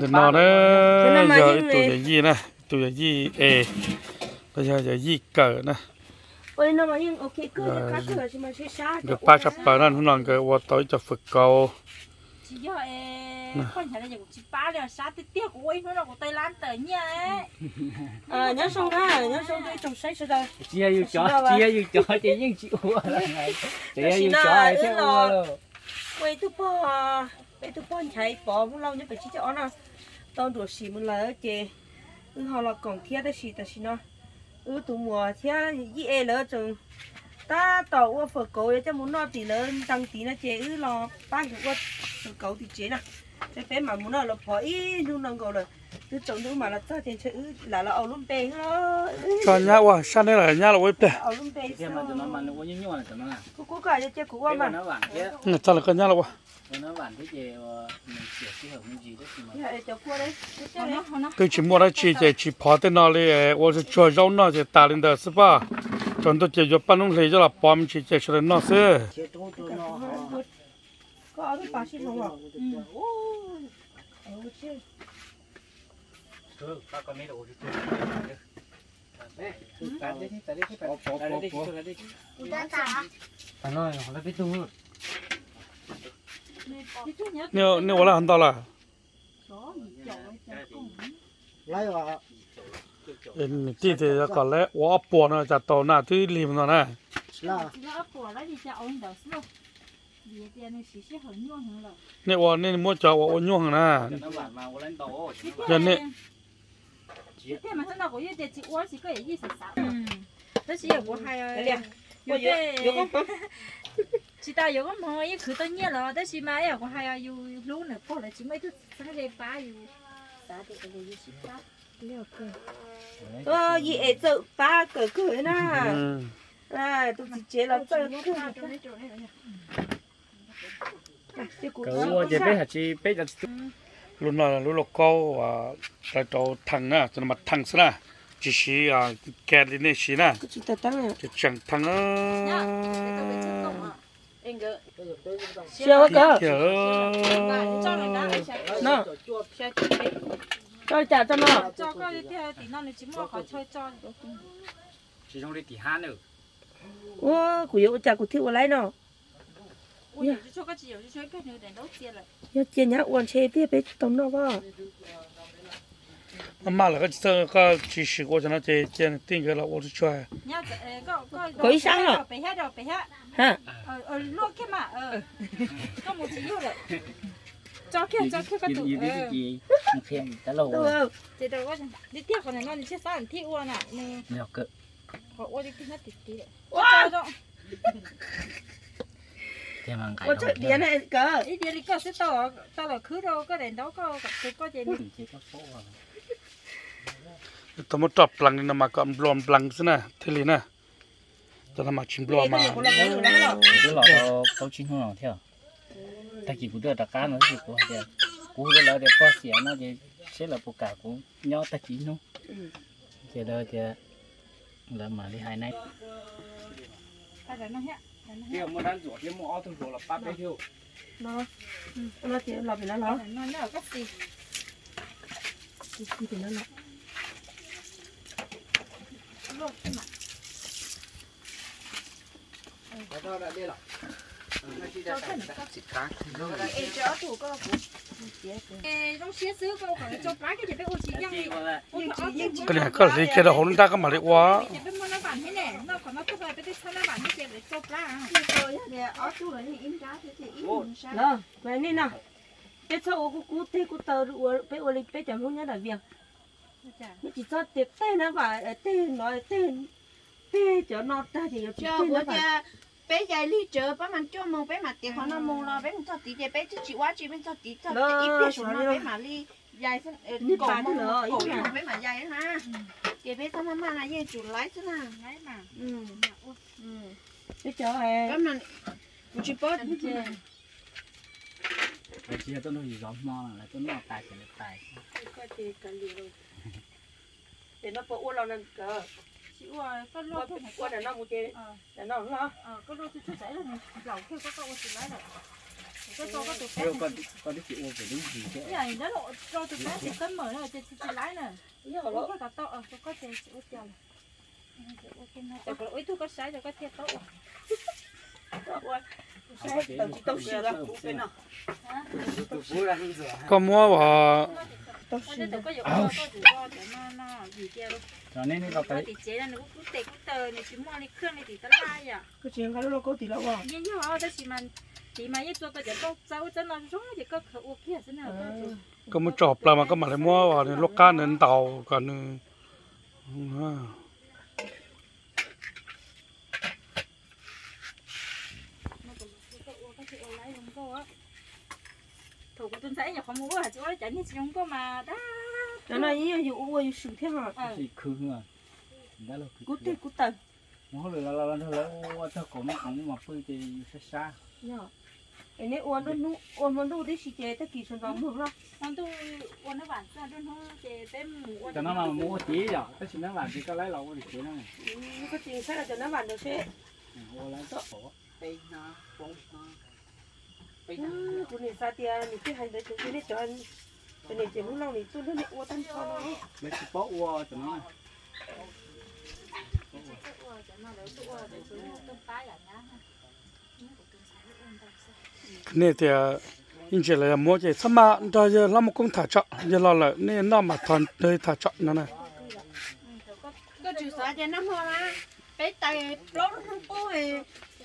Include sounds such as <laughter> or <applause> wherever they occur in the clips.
đừng nói đấy giờ tụi giờ gì nè tụi giờ gì ê bây giờ giờ gì cờ nè. Ôi nó mà nhưng ok cứ cá cờ thì mà sẽ xa cái ba chập bờ nó không làm cái qua tới cho phật cầu. Chỉ do con thấy là giờ chỉ ba là sát tiếp tiếp của ôi nó là của tây lan tới nha à nhớ xong đó nhớ xong đi trồng xây rồi chia yêu chó chia yêu chó chỉ những chịu là ngày. Chia yêu chó thế luôn. Quay tu po quay tu po chạy bỏ không lâu nhớ phải chỉ cho nó tao đuổi xì một lời chị ừ họ là còn thiết đấy xì ta xì nó. Ừ tụ mùa thiết gì ê lỡ chừng. Ta tàu qua phở cầu cho muốn nó thì lớn tăng tí nó chế ừ lo ba cái qua phở cầu thì chế nè cái phép mà muốn nó là phở ít luôn năng cầu rồi cứ trồng nữa mà là ta thì chế là là ở luôn bề nó cho nhá qua sang đây là nhá là quay bè ở luôn bề thế mà nó mà nó có những nhọn tụi nó à cô cô cả cho chế của qua mà mà. nó cho là cái nhá là qua tôi chỉ mua ra chỉ để chỉ phá tới nào đi, tôi ờ, chỉ cho rau nó để ta lên đó, phải không? Chúng tôi chỉ cho bán nông sản cho là bom chỉ để cho nó xí. có cái bát xí không ạ? Ừ. Anh nói nó là biết đúng rồi nếu nếu là hắn to là tí thì có lẽ quá bỏ nó chặt tàu nà thì liềm nó nè nè quá nên mua cháo quá nhuông nè giờ nè Ừ. Đó chỉ là của hai. Đây. Có gì? Có không? chỉ ta có mồi cứ tao nhớ là tới chỉ mai à có hai à yêu lú nữa bỏ lại chỉ mấy thứ sáng đây ba yêu ba thì cái gì chỉ ba tôi gì ấy tự ba cửa cửa na à tôi chỉ chế là tự cửa cửa chỉ biết hả chỉ biết là lúc nào lúc lúc câu à tại chỗ thằng na cho nó mặt thằng xí na chỉ xí à kẹt đi nè xí na chỉ thằng na chẳng thằng na Xeo cơ. Nó. Cho chả cho nó. Cho có cái theo thì nó chỉ mua khỏi chơi cho. Chỉ trong đi thì há nữa. Wow, của yêu chả của thiếu lấy nó. Yeah. Yeah, nhá, uống chè tiếp bế tống nó vào. 那买了个这个几十个，在那这这订个了，我就出来。你诶个个佢生啊鼻下就鼻下， ha 诶诶落嘅嘛，诶，都冇只要啦。做嘅做嘅个 gì 度 gì 诶， gì thêm cái lầu đúng không 这度嗰阵你啲可能我哋先生人贴喎嗱，你 nhiều cỡ 我我哋见得啲啲咧，我做咗。 thêm hàng cái có chuyện tiền này cỡ 呢 ตัวมันตอบปลังนี่นะมาก็บลอมปลังซะนะทีนี้นะตัวนั้นมาชิมบลอมมาเดี๋ยวเราเขาชิมของเราเที่ยวแต่กี่ผู้เดือดตะการเราสิกูเดี๋ยวกูเดือดเราเดี๋ยวป้อเสียนะเดี๋ยวเสียเราปูกากูย่อตะกี้นู้นเดี๋ยวเดี๋ยวเรามาที่ไฮไนท์เดี๋ยวมาด้านจั่วเดี๋ยวมาเอาถึงหัวเราปั๊บไปเที่ยวเนาะเราเดี๋ยวเราไปแล้วเนาะนั่นแล้วก็สิไปแล้วเนาะ luôn em ạ cho đã đi rồi cho thêm các chị khác em chở cái cơ phụ cái này có gì kia là hồn ta có mà lại quá nó vậy nên nào cái chỗ của cụ thế của tàu của bé ô lịch cái chồng không nhớ là việc nó chỉ cho tê tê nó và tê nói tê tê cho nó ta thì chỉ cho và cha bé dài ly chờ bé mình cho mông bé mà tiền họ nó mông lo bé mình cho tí bé chứ chị quá chị mình cho tí cho ít bé xuống nó bé mà ly dài thế cổ mông cổ mông bé mà dài ha. Chị bé sao mà là gì chủ lái chứ nào ไหนมา ừ โอ้ ừ bé cho bé em mình chị bớt เจ๊ Rồi chia tôi nói gì gió mò là tôi nói tài thì tài có thì cần gì đâu để nó có ô lo nên cờ ชิว่าก็รอ ô ดทุกไหน ô là nó một cái เออ là nó nó เออก็รอดทุกใจแล้วนี่เหล่าแค่ก็ก็ว่าสิไรหรอก เ có cho có tụi Yêu bé con con đi chị ô phải đúng gì chứ cái này nó lộ cho tụi bé thì cân mở rồi chị chị lái nè nhớ Ủa, lỗ có cả to ờ có chị chị út tiền Tại có ít thu có sai rồi có thiệt tốt tao chỉ tao sửa ra cái nào có mua vào tao Có sửa thể có dụng có rủi ro để nó nó gì kia luôn rồi nên nó có phải thì chế là nó cũng tệ cũng tờ này chỉ mua này khương này thì ta lai à cái chuyện cái nó có tí lâu à nhưng như đó chỉ mà thì mà ít cho cái chuyện đâu sao nó rung thì có khẩu ok thế nào có mua chọp là mà có mà lại mua vào thì lúc cá nên tàu còn ừ, ha. thủ của tôi thấy nhà không mua hả chú ấy chẳng như chúng có mà đó cho nên ý yêu yêu yêu sửa thế hả ờ thì khứ à. Đã là cút tê cút tần nó là là là là là cổ nó cũng mà phơi thì xa. Xa cái này uốn nó nu uốn nó nu đấy chỉ chế ta kỳ xuân vòng được không con tôi nó bản ra đơn hơn chế tên mù cho nó mà mua tí rồi nó làm thì có lấy thì này chuyện sẽ là cho nó bàn được thế mua lấy tốt khổ chú này sao tiền mình cứ hành đấy chú chú này cho anh cái này chỉ muốn lòng này chú nó này uo tan cho nó mấy cái bó uo cho nó nè thì anh chỉ là mua cái xăm mà cho giờ làm một công thả chọn giờ lo là nên nó mà thon đây thả chọn nó này có chữ sao cho năm hoa lá bé tay lót nó không có thì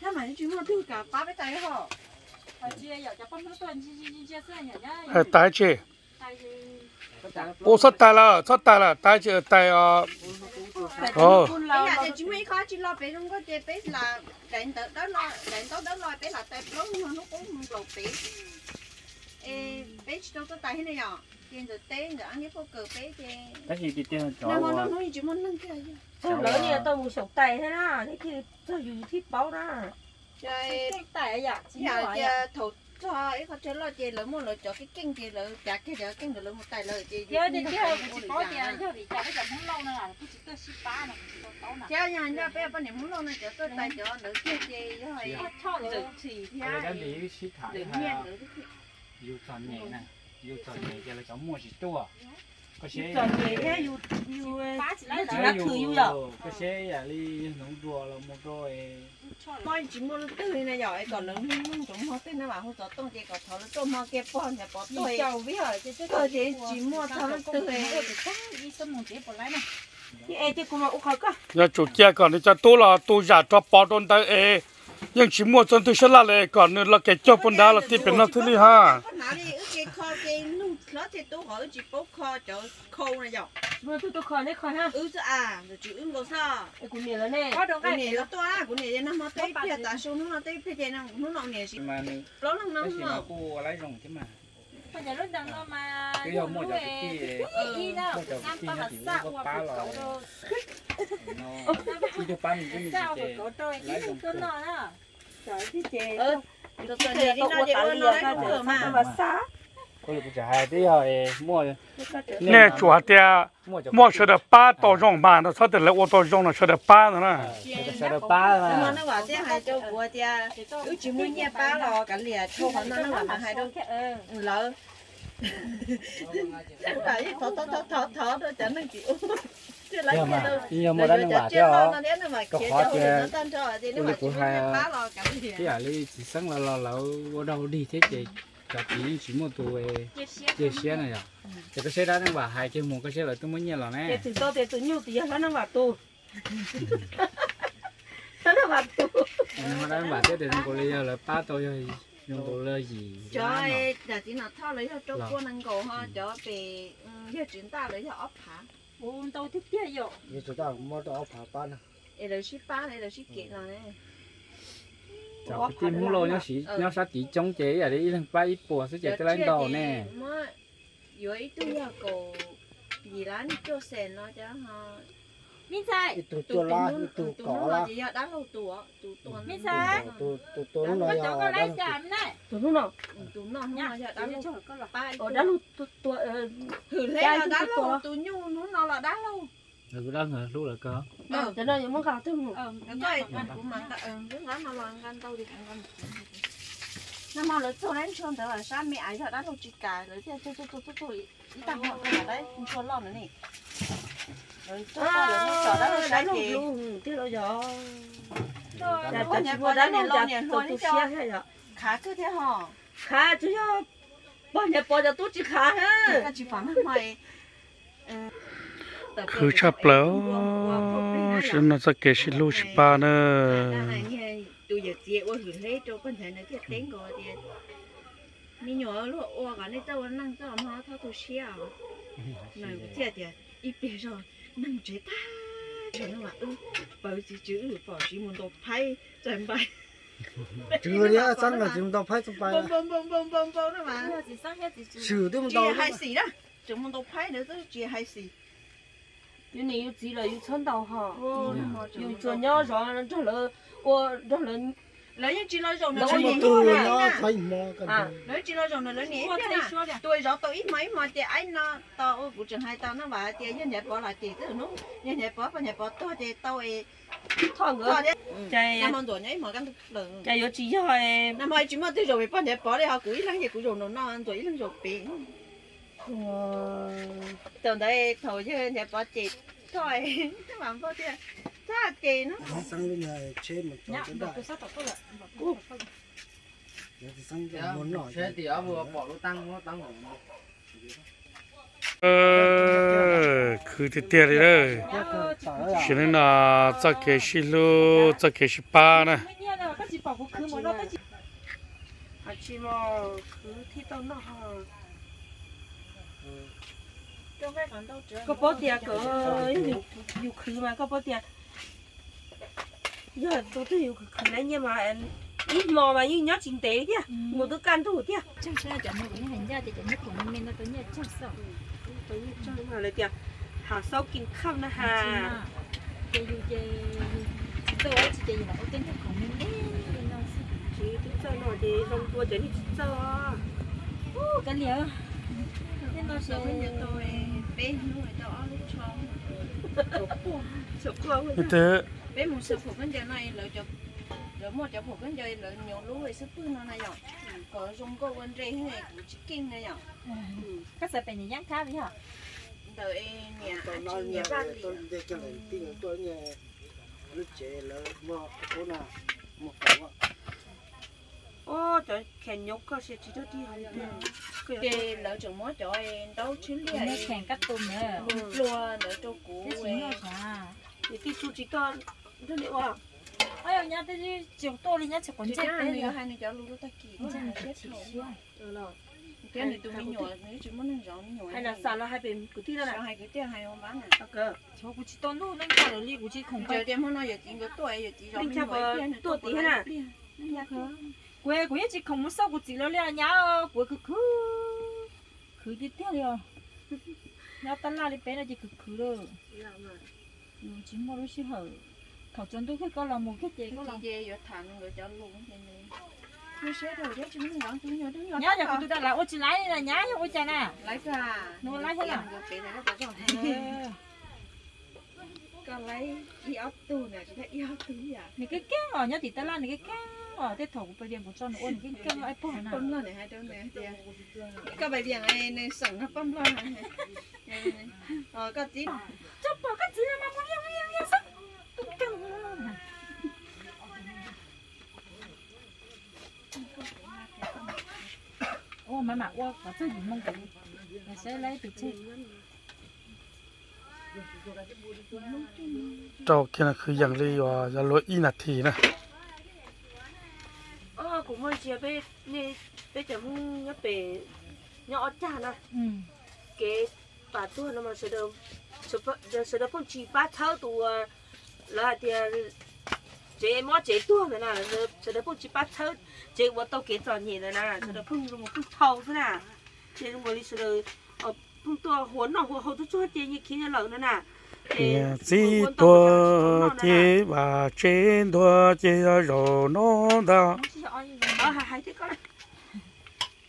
nó mà chỉ mua thứ cả ba bé tay họ nó bé ê bé chỉ đâu có tay thế này à tiền rồi tên rồi ăn cái cái gì thì cho năm mà nó nói chỉ muốn nâng kia tao lỡ như tao muốn sọc tay thế đó cái kia tao dùng thiết báo đó chơi tại giờ chỉ giờ giờ thầu cho ấy có chơi lo chơi lỡ một lỡ cho cái kinh chơi lỡ chả cái đó kinh lỡ một tay lỡ chơi giờ thì giờ chỉ có tiền giờ thì giờ bây giờ không lâu nữa là cứ chỉ có ship ba này chỉ có tao nè chơi nhà nhà bé bên này muốn lo này cho tôi tay cho lỡ chơi chơi rồi cho rồi rồi thì cái đó thế đi ship thải lỡ yêu chọn nhẹ này yêu chọn nhẹ cho là cháu mua chỉ tua có chọn nghề thế yêu yêu ba chỉ Chỉ là là thử giờ. có xe à đi nóng đùa là một rồi. Mỗi chỉ muốn tư này rồi còn không cũng không tin nó bảo không cho tôi chơi còn thầu tôi mua cái bọn nhà bỏ tôi. giàu biết rồi chứ chứ tôi chỉ chỉ mua thầu nó tư này. đi sân một chế bỏ lấy này. Cái cơ. Giờ chủ kia còn đi cho tôi là tôi giả cho bao đồn tới ê. Nhưng chỉ mua chân tôi sẽ là lại còn là cái cho bọn đó là tiếp nó thứ đi ha có nào đi cái kho cái nút nó thì tôi hỏi chỉ bốc kho cho khâu này rồi mà tôi tôi khỏi đấy khỏi ha. Ừ chứ à rồi chỉ ứng có sao cái của này là nè. Có được cái cái này nó to à cái này nó mà tây phía ta xuống nó tây phía trên nó nó nọ nè xí mà nó nó cái gì nó mà cô lấy rồng chứ mà. Bây giờ lúc đang nó mà cái giờ mua cho cái kia đâu. Mua cho cái kia là thì sao có ba rồi nó chỉ cho ba mình cái gì rồi lấy rồng tôi nói đó trời thế chè ừ tôi tôi đi nó đi nó nó lấy cửa mà. và xá có được trả hai tí rồi mua nè chủ tia mua cho mua cho được ba tổ rong mà nó sao được lại ô tô rong nó cho được ba nữa nè. Cho được ba nhưng mà mà nó bảo thế hai châu của tia ừ chỉ muốn nghe ba lò cả lìa thôi họ nó nó bảo mà hai đâu lỡ. Phải thọ thọ thọ thọ thọ thôi chẳng nên chịu. Chưa lấy nhưng cái mà đâu nhưng mà đang bảo cho mà muốn nghe ba lò cả lìa. Cái à li chỉ sáng là là là ở đâu đi thế chị chặt đi chỉ một tuổi chơi xe này à? Ừ. Thì cái xe đó đang bảo hai chơi một cái xe là tôi mới nhận là nè. Thì tôi thì tôi nhiều thì nó đang bảo tôi <laughs> nó đang bảo tôi ừ, nó đang bảo thế thì nó có lý do là ba tôi rồi nhưng tôi lơ gì trời là chỉ nó thao lấy cho trâu năng ăn ha? Ừ. Cho bị giờ chúng ta lấy cho ốp hả? Buồn tôi thích kia rồi giờ chúng ta mua cho ốp hả ba nè rồi là ship ba này là ship kiện rồi Chào cái tim hung lô nhau xí nhau sát tí chống chế ở đây thằng ba ít bùa sẽ chạy cái lên đầu nè. Yo ít tu cổ cô gì lán cho sen nó chứ ha. Minh sai. Tu tu la tu có la. Gì ya đã lâu tu á tu. Minh sai. Tu tu tu nó là. Cháu có lấy chạm này. Tu nó. Tu nó nha. Đã lâu có là ba. Đã lâu tu tu. Thử lấy đã lâu tu nhung nó là đã lâu. Đừng có đăng hả? Lúc là có. Đâu, cho nên những món khảo tương ngủ. Ừ, đúng rồi, anh cũng mặn ờ, cả. Ừ, đúng lắm mà bằng ăn tao thì ăn con. Nó mà lấy cho nên cho tớ là sao mẹ ấy giờ đã lột chích cả lấy cho cho cho cho cho cho ý tao họ cả đấy, không cho lo nữa nè. Rồi cho tao lấy nó trở đã lột cái gì? Chứ đâu giờ. Dạ, tao chỉ mua đá nên lo nhỉ, tao tụt xe hay vậy. Khá cứ thế hả? Khá chứ, bao nhiêu bao nhiêu tụt chỉ khá hết. Tao chỉ phản mày. Ờ. คือชอบแล้วฉันน่าจะเกชิลูชิปาเนอะ tôi giờ chị ôi gửi hết cho con thấy nó cái tiếng gọi thì mi nhỏ lúc ôi cả nên tao năng tao mà tao tôi xia này thiệt thiệt ít biết rồi năng chế ta cho nó mà ừ bảo gì chứ bảo gì muốn đọc hay chẳng bài chưa đi sáng là chúng ta phải chụp bài bông bông bông bông bông bông đó mà 要几三要几 几。 xử tôi một chị đầu hay xì đó chúng muốn đọc hay nữa tôi chị hay xì cái này yêu gì là yêu chân đầu ha ô yêu cho nhau rồi nó cho lỡ ô cho lỡ lấy những chị nói rồi nó Đâu lấy có những từ cái nó này phải mò À. cần lấy chị nói rồi nó lấy những 我 cái 再 này 说两。 tôi rõ tôi ít mấy mà thì anh nó tao cũng chẳng hay tao nó bảo thì nhân nhật bỏ lại thì từ nó nhân nhật bỏ bỏ nhật bỏ tôi thì tao ấy thằng tao ngỡ đấy chạy năm món đồ nhảy mà cái lần chạy yêu chỉ cho em năm mai chỉ mà tôi rồi bỏ nhật bỏ đi họ cũng ít lắm thì cũng rồi nó nó ăn rồi ít lắm rồi biển tụi đây thôi chứ nhà bỏ chị thôi chứ mà bỏ chị thôi chị nó sang bên nhà trên một chỗ trên đại sang cái muốn nổi thế thì áo vừa bỏ nó tăng nó tăng hỏng ờ, cứ thế tiền đi đấy. Chỉ nên là cho cái xí lô cho cái xí ba này chỉ mò cứ thi tao nó có bó tiền có nhiều khứ mà có bó tiền giờ tôi thấy nhiều khứ này nhưng mà em ít mò mà như nhót chính tế kia ừ. một đứa can thủ kia chắc sẽ chẳng một cái hành gia thì chẳng một cái mình nó tới nhà chắc sợ. Tới chắc mà lấy tiền hà sau kinh khăm là hà? Tôi dù chơi. Tôi ấy chỉ chơi là có tên của mình đấy chỉ tôi chơi nổi thì không tôi chơi thì chơi. Cái liều nó sớm giờ tôi ừ. bé nuôi tao ăn lúc xong sụp lâu bé muốn sụp phục bên giờ này là cho rồi một cho phục bên giờ là nhiều lúa rồi sụp này nhở. Ừ, có dùng có quên rê này cũng chicken này nhở. Ừ. Các sợ phải nhảy cá vậy hả? Nhà chị nhà tôi để cho lại tin tôi nghe. Lúc trẻ là mò cô nào một cậu ạ ô trời khen nhóc có sẽ chỉ cho đi hành tiền thì lỡ chừng mới cho em đâu chuyến đi này khen cắt tôm ừ, nữa lúa lỡ cho cũ em. thì tí chú chỉ con rất liệu à? Ai nhà thế đi chiều tôi đi nhà chỉ con chết đấy nữa. hai người cháu luôn ta kỳ chết ờ, rồi. Cái này tôi mới nhỏ là nếu chỉ muốn ăn rau nhỏ hay là sao là hai bên cứ tiếc là hai cái tiếc hai hôm bán này à? Cơ cháu cũng chỉ tao nuôi nên cả rồi đi cũng chỉ không chết, đêm hôm nay giờ chỉ có tuổi giờ chỉ rau nhỏ tuổi tí hết à quê quê chỉ không muốn sao của chị lo liền nhá quê cứ cứ cứ đi tiếp rồi nhá tân la đi bé là chỉ cứ cứ rồi ừ chỉ mua lúc xí hở khẩu chân tôi khi con là một cái gì con là gì vậy thằng người cho luôn thế này nhớ giờ tôi đã là ô chị lấy là nhá ô chị nè lấy cả nó lấy thế nào cho lấy tu này cho thấy ốc tu gì à? Này cái kén ở nhá thì ta lan này cái kén ở cái thổ bài biển của cho nó ôn cái kén ai bỏ nào bấm lo này hai đứa này dạ. cái bài biển này này sẵn nó bấm lo này. Dạ, dạ, ờ cái gì chấp bỏ cái gì mà muốn yêu yêu yêu sắc căng ô mà mà ô có cái gì mong cái sẽ lấy từ trên trâu kia là cứ dặn đi và ra lối y nạt thì nè. Ờ cũng hơi chia bê. Nè bê chấm nhấp bể nhỏ chả nè. Ừ. Cái bà tôi nó mà sẽ đâu sẽ đâu không chỉ ba thao tù ờ, là thì ờ, chế mót chế tua nữa nè. Sẽ đâu không chỉ ba thao chế vào tàu kế tròn nhỉ nữa nè. Sẽ đâu không dùng một cái thau nữa nè. Chế một ly sẽ đâu không tua huấn nó hồ hồ chút chút chơi như khí lợn nữa nè. Chỉ tua chỉ bà trên tua chỉ rồi nó đó ờ hai hai thích có đấy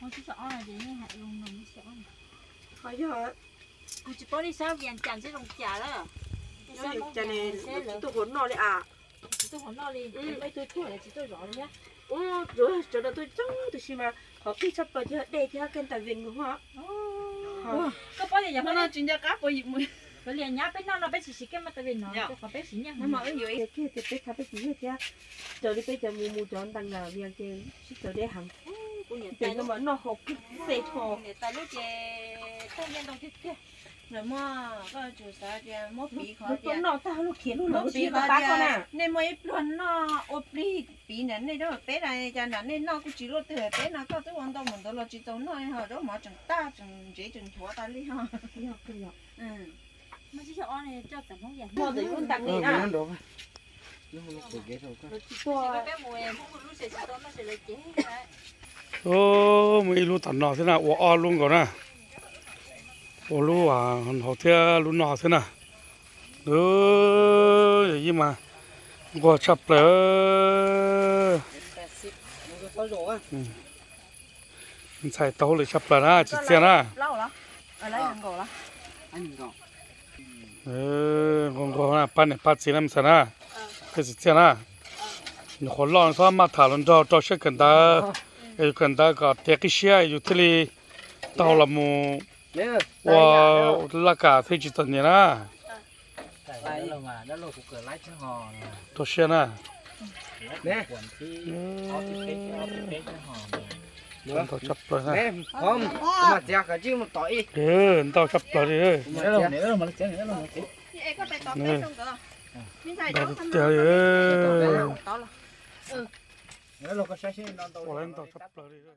không chỉ sợ là gì? Hại dùng đồng sợ khỏi giờ cũng chỉ có đi sao? Vàng chàng sẽ đồng trả đó. Chàng này chỉ tôi huấn nó đấy à chỉ tôi huấn nó đi. Ừ. Mấy tôi chua là chỉ tôi rõ nhá ôi rồi chờ đợi tôi trông tôi xem mà. Họ khi sắp vào thì để thì họ kênh tài viện người họ có bao giờ giờ nó nó nó chính ra cá bồi mùi cái liền nhá bên nó nó bên xí xí cái mà tại vì nó cái có bên xí nhá. Nhưng mà ở dưới kia thì bé tháp bé chỉ hết ya giờ đi bây giờ mù mù chọn tăng là việc kia chỉ giờ để hàng của nhà tiền nó mà nó học cái xe thô người ta lúc chè tay nhân đâu thiết thiết rồi mà có chủ xã chè mốt bị khó nó nó tao nó khiến nó mốt khó có nên mấy luôn nó ốp đi bị nén này đó bé này chả nén nên nó cũng chỉ lo từ bé nó có tới quan tâm mình đó là chỉ tao nói hả đó mà chẳng ta chẳng dễ chẳng thua ta đi ha đi học đi học ừ mà chỉ cho anh này cho tầm không vậy mua để luôn tăng đi à nó đồ cái lúc xí nó thế nào? Ô luôn còn nè ô lú à họ thế lú nọ thế nè. Nữa gì mà. Gò chập lỡ mình ừ. xài tàu lại chập lỡ nè chị xem nè. Ừ còn gò nè pan này pan gì làm sao nè. Cái chị xem nè. Nó khó lo mà thả lên cho cho sẽ cần ta. Ờ. Cần ta có tiếc cái xe rồi thế li tàu là một 哇那个飞机等你啦， tại đó là mà đó là cuộc cờ lái chứ hò 多些呢， nè quần thì có thì bé có thì bé chứ hò 你到chấp了呢， nè không mà chả cả chứ mà tỏi 呃，你到chấp了的， nữa là nữa là mà chơi nữa là mà chơi Ê, có phải tỏ Nè. bé không cơ Mình xài 到 đó 的 thăm 对的， tỏ là nữa là có sai sai nó đâu 我来到chấp了的。